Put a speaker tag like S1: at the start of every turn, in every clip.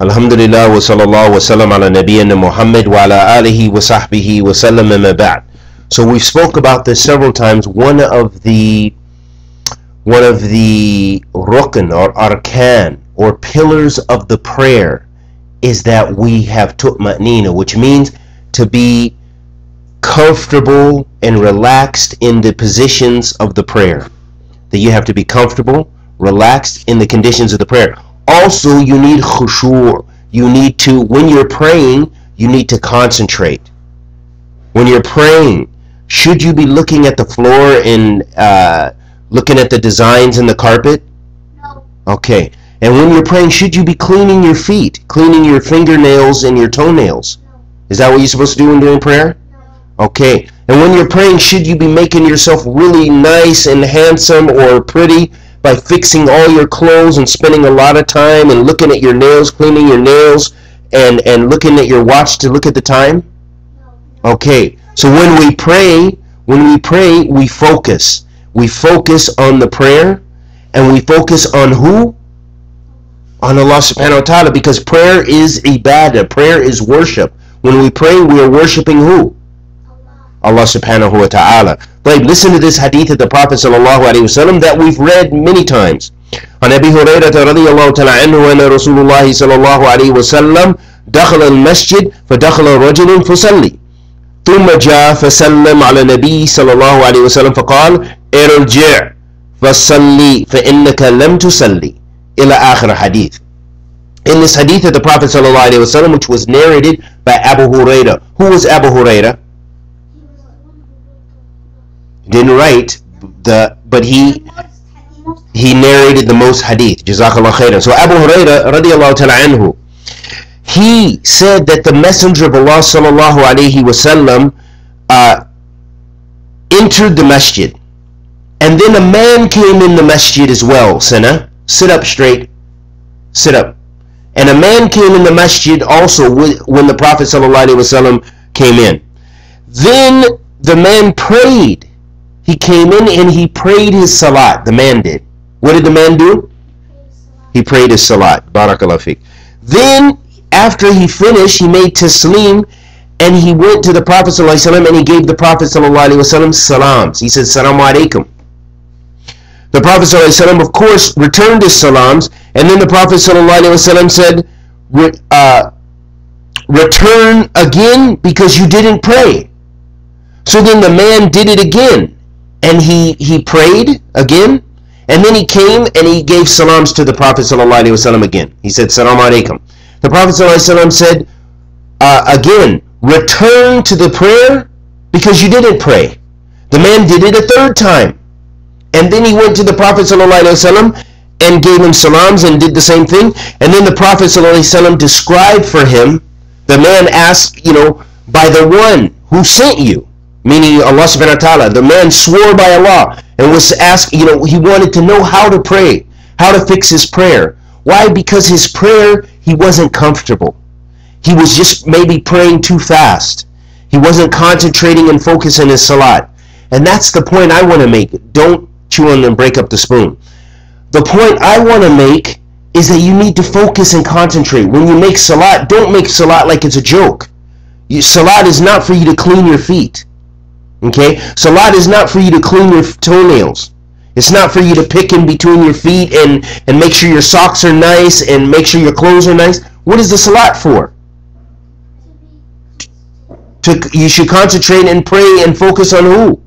S1: Alhamdulillah wa sallallahu wa sallam ala nabiyyina Muhammad wa ala alihi wa sahbihi wa sallam ba'd. So we've spoke about this several times. One of the one of the rukn or arkan or pillars of the prayer is that we have tutma'nina, which means to be comfortable and relaxed in the positions of the prayer. That you have to be comfortable, relaxed in the conditions of the prayer. Also, you need khushu'. You need to, when you're praying, you need to concentrate. When you're praying, should you be looking at the floor and uh, looking at the designs in the carpet?
S2: No.
S1: Okay. And when you're praying, should you be cleaning your feet, cleaning your fingernails and your toenails?
S2: No.
S1: Is that what you're supposed to do when doing prayer?
S2: No.
S1: Okay. And when you're praying, should you be making yourself really nice and handsome or pretty by fixing all your clothes and spending a lot of time and looking at your nails, cleaning your nails, and, and looking at your watch to look at the time? Okay. So when we pray, when we pray, we focus. We focus on the prayer and we focus on who? On Allah subhanahu wa ta'ala because prayer is ibadah. Prayer is worship. When we pray, we are worshiping who?
S2: Allah.
S1: Allah subhanahu wa ta'ala. But listen to this hadith of the Prophet sallallahu alaihi wasallam that we've read many times. عن أبي هريرة رضي الله تعالى عنه أن رسول الله صلى الله عليه وسلم دخل المسجد فدخل رجل فصلي ثم جاء فسلم على النبي صلى الله عليه وسلم فقال ارجع فصلي فإنك لم تصلي إلى آخر حديث in this hadith of the Prophet sallallahu alaihi wasallam, which was narrated by Abu Huraira. Who was Abu Huraira? Didn't write the, but he he narrated the most hadith. Jazakallah khairan. So Abu Huraira radiallahu ta'ala anhu, he said that the Messenger of Allah sallallahu alaihi wasallam uh, entered the masjid, and then a man came in the masjid as well. Sana, sit up straight, sit up. And a man came in the masjid also when the Prophet sallallahu alaihi wasallam came in. Then the man prayed. He came in and he prayed his salat. The man did. What did the man do? He prayed his salat. Barakallah fiqh. Then, after he finished, he made taslim and he went to the Prophet ﷺ and he gave the Prophet ﷺ salams. He said, Salaam alaikum. The Prophet ﷺ, of course, returned his salams and then the Prophet ﷺ said, "Re- uh, Return again because you didn't pray. So then the man did it again and he, he prayed again and then he came and he gave salams to the Prophet ﷺ again. He said, Salam alaikum. The Prophet ﷺ said, uh, again, return to the prayer because you didn't pray. The man did it a third time. And then he went to the Prophet ﷺ and gave him salams and did the same thing. And then the Prophet ﷺ described for him, the man asked, you know, by the one who sent you, meaning Allah subhanahu wa ta'ala. The man swore by Allah and was asked, you know, he wanted to know how to pray, how to fix his prayer. Why? Because his prayer, he wasn't comfortable. He was just maybe praying too fast. He wasn't concentrating and focusing his salat. And that's the point I want to make. Don't chew on and break up the spoon. The point I want to make is that you need to focus and concentrate. When you make salat, don't make salat like it's a joke. You, salat is not for you to clean your feet. Okay? Salat is not for you to clean your toenails. It's not for you to pick in between your feet and, and make sure your socks are nice and make sure your clothes are nice. What is the salat for?
S2: To
S1: you should concentrate and pray and focus on who?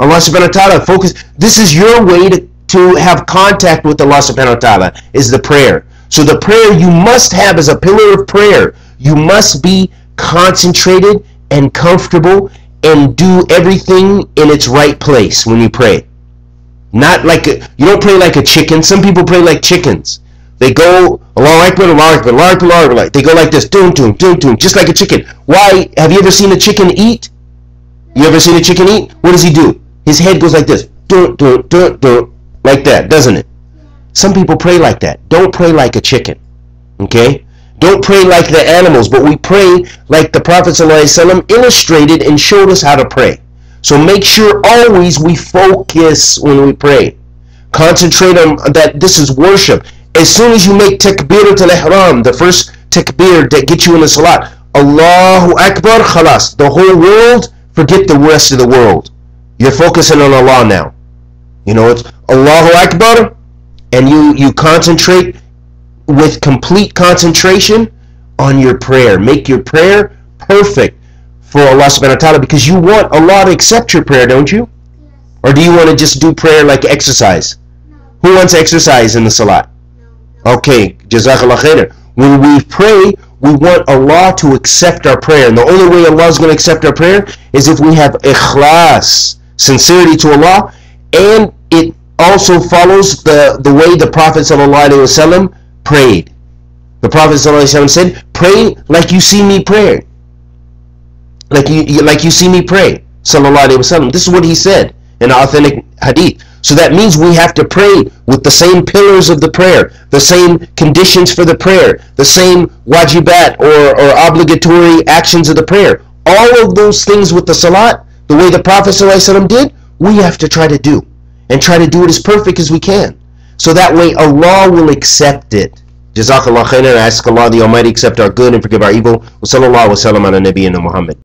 S2: Allah.
S1: Subhanahu wa ta'ala. Focus. This is your way to, to have contact with Allah subhanahu wa ta'ala is the prayer. So the prayer you must have is a pillar of prayer. You must be concentrated and comfortable and do everything in its right place when you pray. Not like a, you don't pray like a chicken. Some people pray like chickens. They go Allahu Akbar, Allahu Akbar, Allahu Akbar, Allahu Akbar. They go like this, doom, doom, doom, doom, just like a chicken. Why? Have you ever seen a chicken eat? You ever seen a chicken eat? What does he do? His head goes like this, doom, doom, doom, doom, like that, doesn't it? Some people pray like that. Don't pray like a chicken. Okay? Don't pray like the animals, but we pray like the Prophet ﷺ illustrated and showed us how to pray. So make sure always we focus when we pray. Concentrate on that this is worship. as soon as you make takbir al-ihram, the first takbir that gets you in the salat, Allahu Akbar, khalas. The whole world, forget the rest of the world. You're focusing on Allah now. You know, it's Allahu Akbar, and you, you concentrate with complete concentration on your prayer. Make your prayer perfect for Allah subhanahu wa ta'ala because you want Allah to accept your prayer, don't you?
S2: Yes.
S1: Or do you want to just do prayer like exercise?
S2: No.
S1: Who wants exercise in the salat?
S2: No.
S1: Okay, Jazakallah khair. When we pray, we want Allah to accept our prayer. And the only way Allah is going to accept our prayer is if we have ikhlas, sincerity to Allah, and it also follows the, the way the Prophet ﷺ prayed. The Prophet said, pray like you see me pray. Like you, like you see me pray. This is what he said in an authentic hadith. So that means we have to pray with the same pillars of the prayer, the same conditions for the prayer, the same wajibat or, or obligatory actions of the prayer. All of those things with the salat, the way the Prophet ﷺ did, we have to try to do. And try to do it as perfect as we can. So that way Allah will accept it. Jazakallah khairan. I ask Allah the Almighty accept our good and forgive our evil. Wa sallallahu wa sallam ala Muhammad.